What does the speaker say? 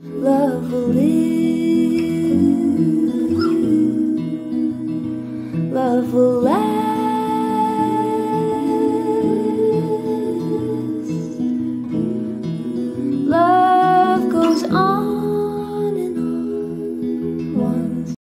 Love will live. Love will last.